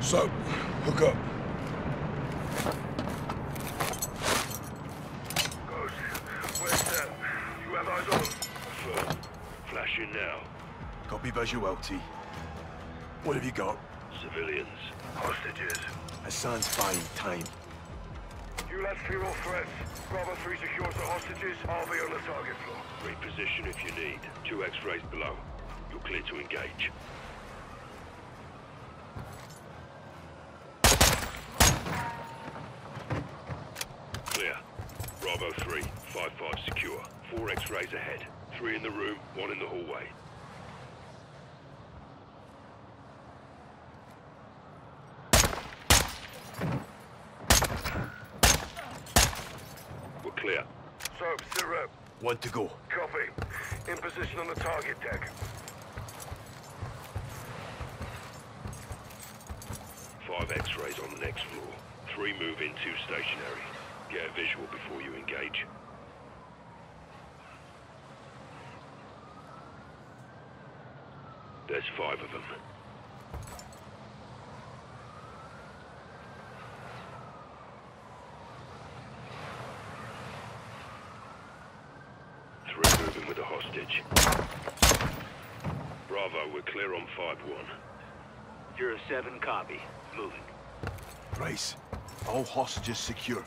So, hook up. Ghost, where's that? You have eyes on? Affirm. Flashing now. Copy visual, T. What have you got? Civilians. Hostages. Hassan's buying time. You lads clear all threats. Bravo 3 secures the hostages. I'll be on the target floor. Reposition if you need. Two X-rays below. You're clear to engage. 503, 5-5 secure. Four x-rays ahead. Three in the room, one in the hallway. We're clear. Soap, sitrep. One to go. Copy. In position on the target deck. Five x-rays on the next floor. Three move in, two stationary. Get a visual before you engage. There's five of them. Three moving with a hostage. Bravo, we're clear on 5-1. You're a 7 copy. Moving. Price. All hostages secure.